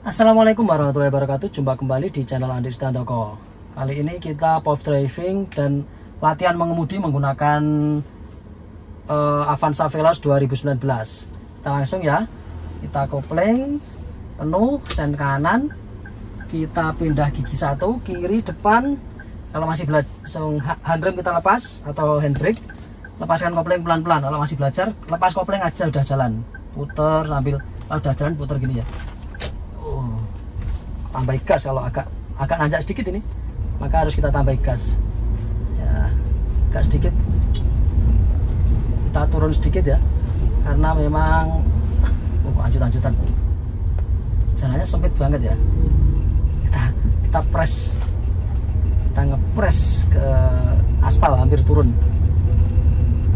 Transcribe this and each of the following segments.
Assalamualaikum warahmatullahi wabarakatuh. Jumpa kembali di channel Andi Toko Kali ini kita off driving dan latihan mengemudi menggunakan uh, Avanza Veloz 2019 Kita langsung ya. Kita kopling penuh sen kanan. Kita pindah gigi satu kiri depan. Kalau masih belajar handrem kita lepas atau handbrake Lepaskan kopling pelan-pelan. Kalau masih belajar lepas kopling aja udah jalan. Puter sambil kalau udah jalan puter gini ya tambah gas kalau agak agak nanjak sedikit ini maka harus kita tambah gas. Ya agak sedikit. Kita turun sedikit ya karena memang oh, anjut-anjutan. Jalannya sempit banget ya. Kita kita press. Kita ngepres ke aspal hampir turun.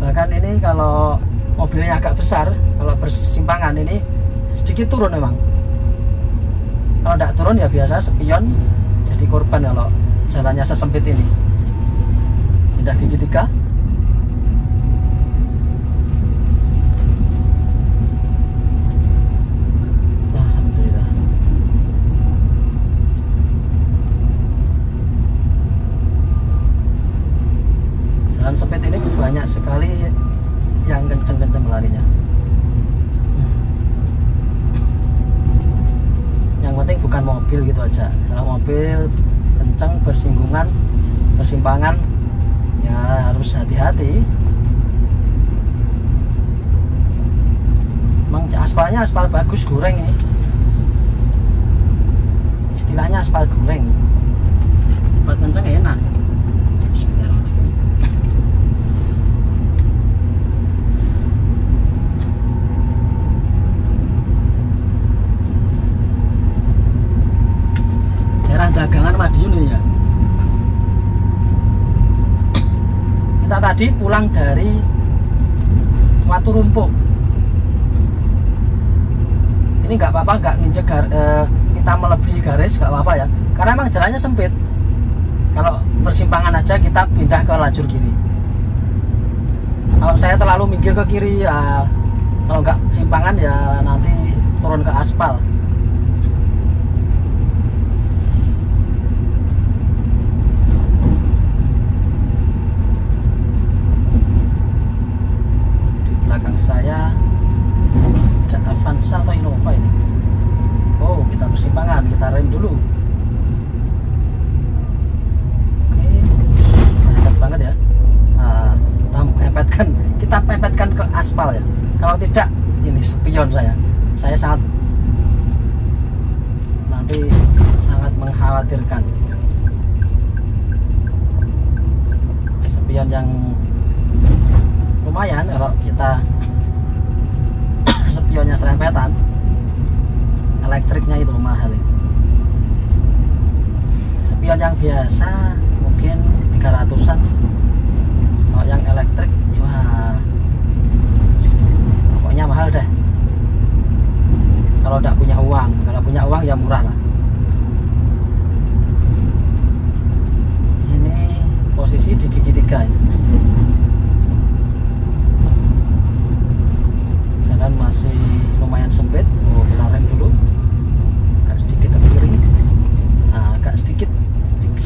Bahkan ini kalau mobilnya agak besar kalau persimpangan ini sedikit turun memang kalau tidak turun ya biasa spion jadi korban kalau jalannya sesempit ini. Pindah gigi tiga mobil gitu aja. Kalau mobil kencang bersinggungan persimpangan ya harus hati-hati. Emang aspalnya aspal bagus goreng ini. Istilahnya aspal goreng. Buat kencang enak dagangan Madiun ini ya kita tadi pulang dari Watu Rumpuk. Ini nggak apa-apa nggak nginjek eh, kita melebihi garis nggak apa-apa ya. Karena emang jalannya sempit. Kalau persimpangan aja kita pindah ke lajur kiri. Kalau saya terlalu minggir ke kiri ya kalau nggak simpangan ya nanti turun ke aspal aspal ya kalau tidak spion saya. Saya sangat nanti sangat mengkhawatirkan. Spion yang lumayan kalau kita spionnya serempetan elektriknya itu mahal. Spion yang biasa mungkin 300an kalau yang elektrik wah pokoknya mahal deh kalau tidak punya uang kalau punya uang ya murah lah ini posisi di gigi tiga ini. jalan masih lumayan sempit oh kita rem dulu agak sedikit ke kiri nah, agak sedikit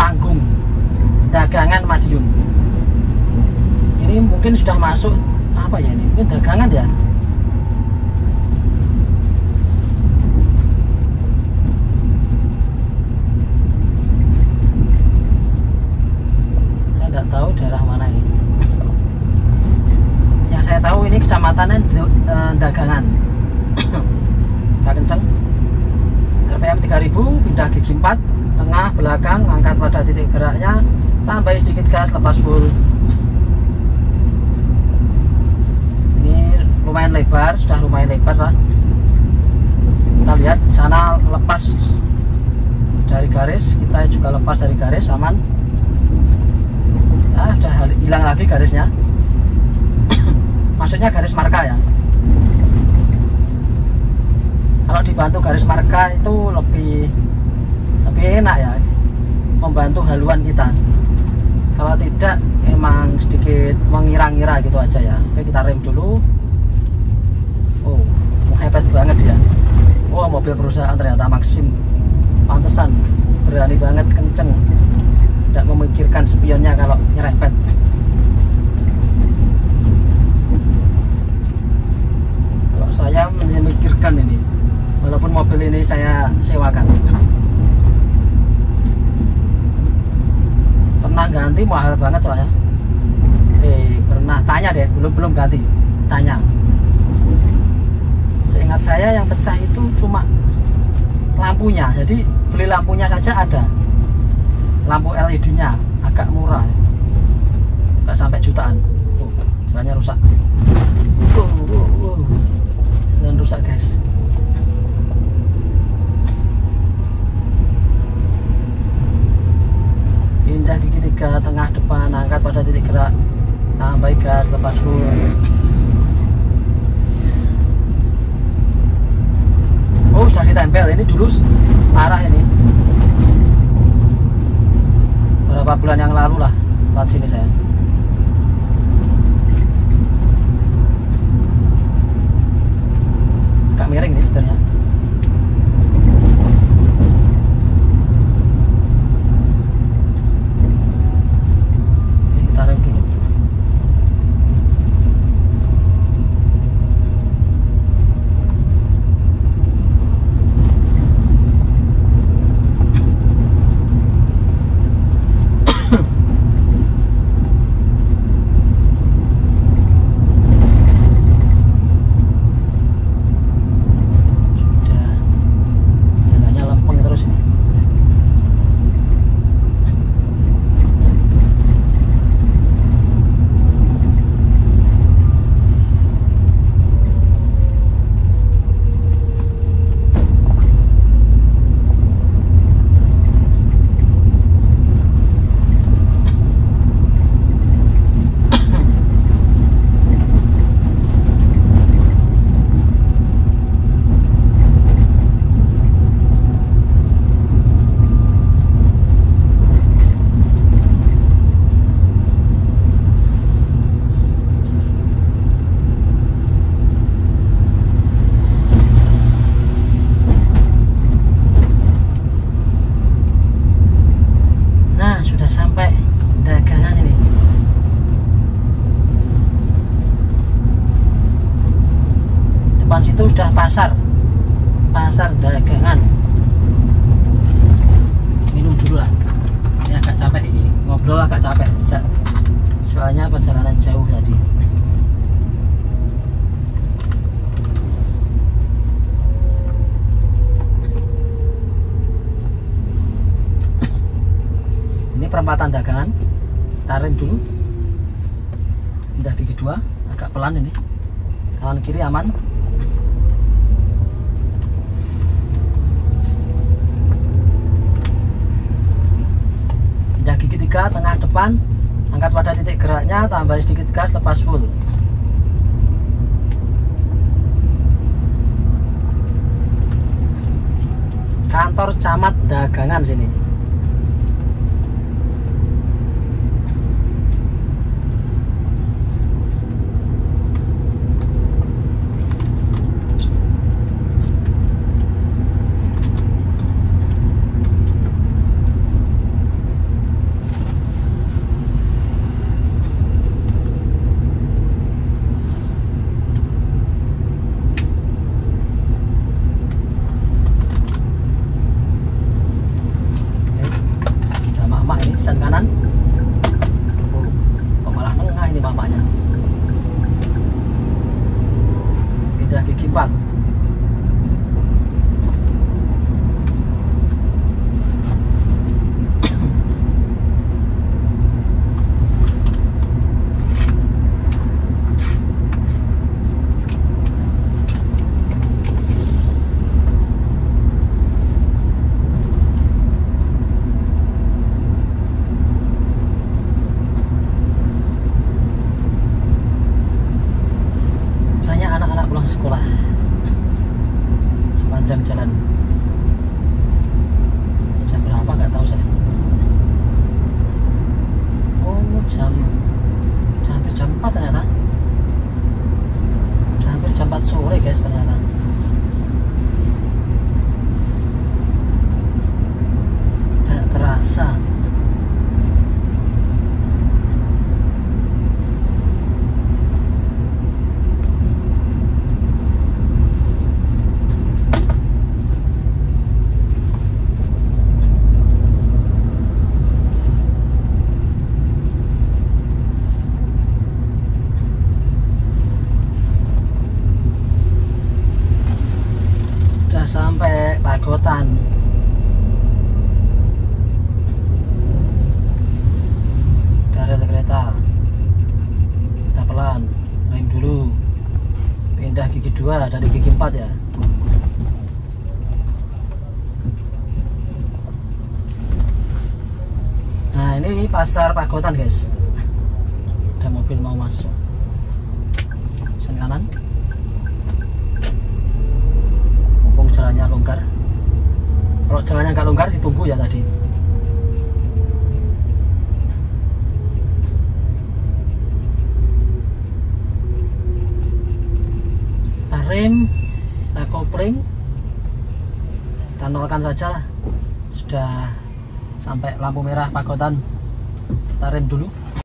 Panggung dagangan Madiun. Ini mungkin sudah masuk apa ya ini? Mungkin dagangan ya saya tidak tahu daerah mana ini yang saya tahu ini kecamatannya eh, dagangan nggak kenceng RPM 3000 pindah gigi 4 tengah belakang angkat pada titik geraknya tambah sedikit gas lepas full. Ini lumayan lebar sudah lumayan lebar lah. Kita lihat sana lepas garis kita juga lepas dari garis aman. Ya sudah hilang lagi garisnya. Maksudnya garis marka ya? Kalau dibantu garis marka itu lebih lebih enak ya membantu haluan kita. Kalau tidak emang sedikit mengira-ngira gitu aja ya. Oke kita rem dulu. Oh hebat banget dia wah mobil perusahaan ternyata Maxim. Pantesan berani banget kenceng. Tidak memikirkan spionnya kalau nyerempet. Kalau saya memikirkan ini walaupun mobil ini saya sewakan pernah ganti mahal banget soalnya eh pernah. Tanya deh belum belum ganti. Tanya. Seingat saya yang pecah itu cuma lampunya. Jadi beli lampunya saja ada. Lampu LED nya agak murah. Nggak sampai jutaan. Oh, jalannya rusak. Oh, oh, oh. rusak guys pindah gigi tiga tengah depan angkat pada titik gerak. Tambah gas lepas full. Oh sudah ditempel. Ini dulu arah ini. Beberapa bulan yang lalu lah lewat sini saya agak miring nih setelahnya kita rem dulu sudah jalannya lempeng terus ini Nah, sudah sampai dagangan ini. Depan situ sudah pasar. Pasar dagangan. Minum dulu lah. Ini agak capek ini. Ngobrol agak capek. So- Soalnya perjalanan jauh tadi. Ini perempatan dagangan. Tarik dulu. Pindah gigi dua, agak pelan ini. Kanan kiri aman. Pindah gigi tiga, tengah depan. Angkat pada titik geraknya, tambah sedikit gas, lepas full. Kantor camat dagangan sini. pag 4 ya. Nah ini pasar pagotan guys. Ada mobil mau masuk. Sen kanan. Mumpung jalannya longgar. Kalau jalannya nggak longgar ditunggu ya tadi kita rem kita kopling kita nolkan saja sudah sampai lampu merah pagotan. Kita rem dulu